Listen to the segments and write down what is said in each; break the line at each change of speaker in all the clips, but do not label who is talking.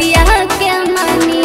ये बतिया के मानी?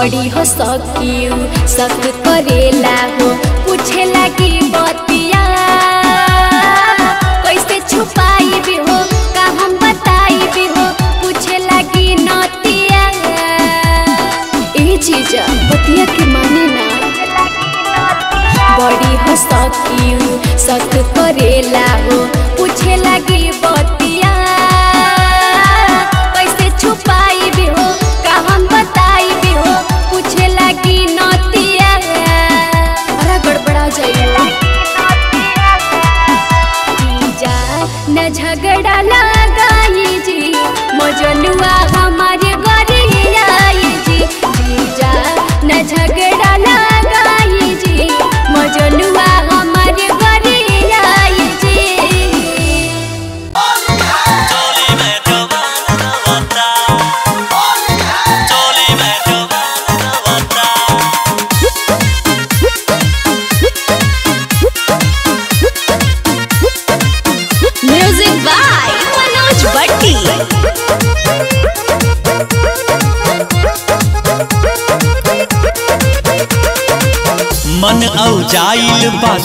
बड़ी हो सकियू सब करेला हो पूछे लगी बतिया। कैसे छुपाई भी हो, का हम बताई भी हो, पूछे लगी नतिया। ए चीजा बतिया के माने ना। बड़ी हो सकियू सब करेला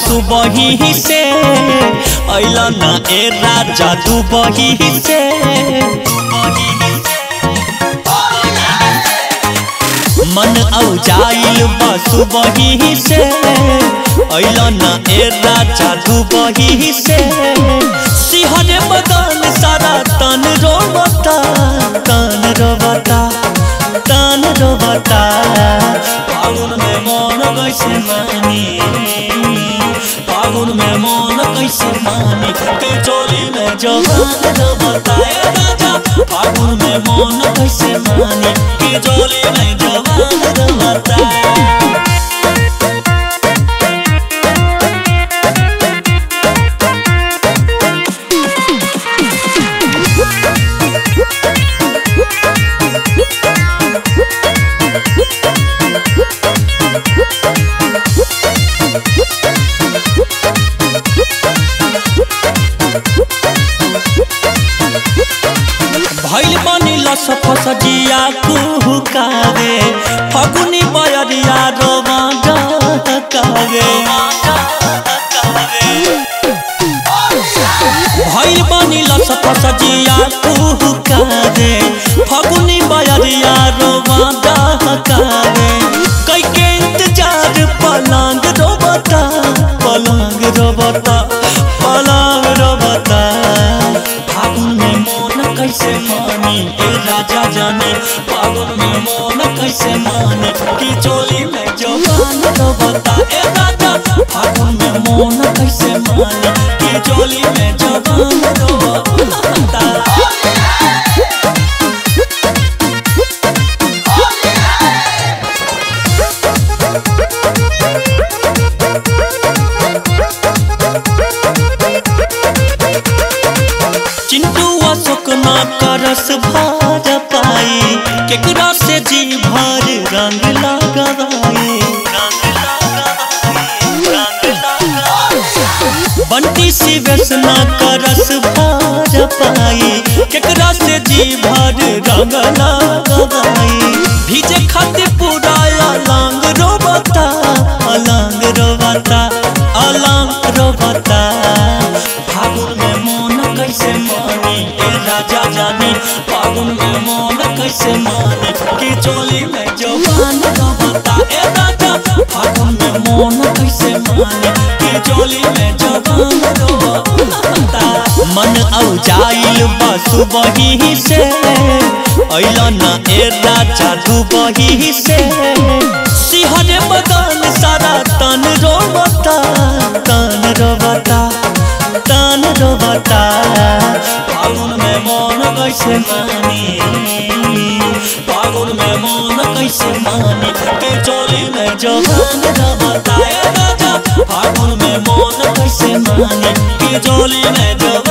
सुबही से अइल न ए राजा दुबही से मन औ जाइल बा सुबही से अइल न ए राजा दुबही से सिहर बदन सारा तन रोबता तन रोबता तन रोबता फागुन में मन कैसे मानी फागुन में मन कैसे मानी? तू चोली में जवान रोबता बताए राजा। फागुन में मन कैसे मानी? कि चोली में जवान रोबता
Thank
लस फस जिया फगुनी बयरिया रोवा डकावे भइल बनी लस फस जिया कुहुकावे फगुनी बयरिया रोवा डकावे ना करस भार पाई। केकरा से जी भर रंग लगाए भीजे खातिर पूरा अलंग रोबता अलंग रोबता अलंग रोबता फागुन में मोन कैसे मानी ए राजा जानी। फागुन में मोन कैसे मानी कि चोली में जवान रोबता ए राजा, फागुन में मोन कैसे मानी? चोली में जवान रोबता मन औ जाइल बसु बही से। अइल न ए राजा दुबही से। सिहरे बदन सारा तन रोबता तन रोबता तन रोबता फागुन में मन कैसे मानी? फागुन में मन कैसे मानी? के चोली में जवान रोबता के में जवान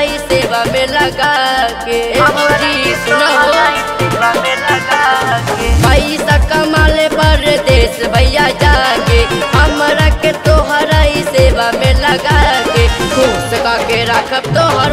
भलाई सेवा में लगा के। जी सुनो। पैसा कमाले पर देश भैया जाके। तोहरा सेवा में लगा के। खुश का के तोहर